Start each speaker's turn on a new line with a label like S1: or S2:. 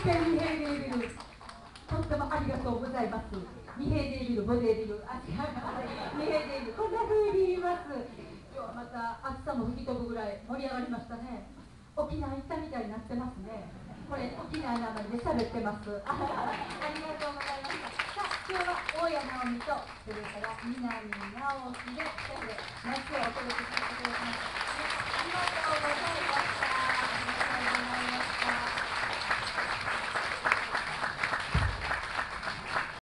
S1: してデビルとってもありがとうございます。二平デービルボデービルあ違う二平デービルこんな風に言います今日はまた暑さも吹き飛ぶぐらい盛り上がりましたね。沖縄行ったみたいになってます。ねこれ沖縄なのに喋ってますありがとうございましたさあ今日は大谷直美とそれから南直樹で2人で夏をお届けさせていただきましたありがとうございました。